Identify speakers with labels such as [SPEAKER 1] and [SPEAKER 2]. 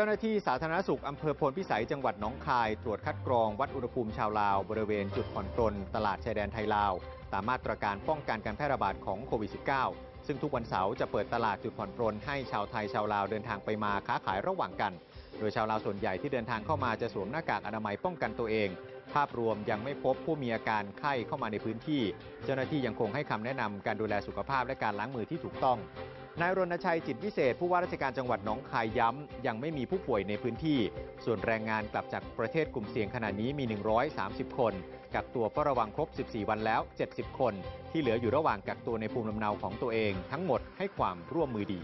[SPEAKER 1] จ้าหน้าที่สาธารณสุขอำเภอพลพิสัยจังหวัดหนองคาย ตรวจคัดกรองวัดอุณหภูมิชาวลาว บริเวณจุดผ่อนปลนตลาดชายแดนไทยลาวตามมาตรการป้องกันการแพร่ระบาดของโควิด -19 ซึ่งทุกวันเสาร์จะเปิดตลาดจุดผ่อนปลนให้ชาวไทยชาวลาวเดินทางไปมาค้าขายระหว่างกัน โดยชาวลาวส่วนใหญ่ที่เดินทางเข้ามาจะสวมหน้ากากอนามัยป้องกันตัวเอง ภาพรวมยังไม่พบผู้มีอาการไข้เข้ามาในพื้นที่ เจ้าหน้าที่ยังคงให้คำแนะนำการดูแลสุขภาพและการล้างมือที่ถูกต้อง นายรณชัยจิตวิเศษผู้ว่าราชการจังหวัดหนองคายย้ำ ยังไม่มีผู้ป่วยในพื้นที่ ส่วนแรงงานกลับจากประเทศกลุ่มเสี่ยงขณะนี้มี 130 คนกักตัวเฝ้าระวังครบ 14 วันแล้ว 70 คน ที่เหลืออยู่ระหว่างกักตัวในภูมิลำเนาของตัวเอง ทั้งหมดให้ความร่วมมือดี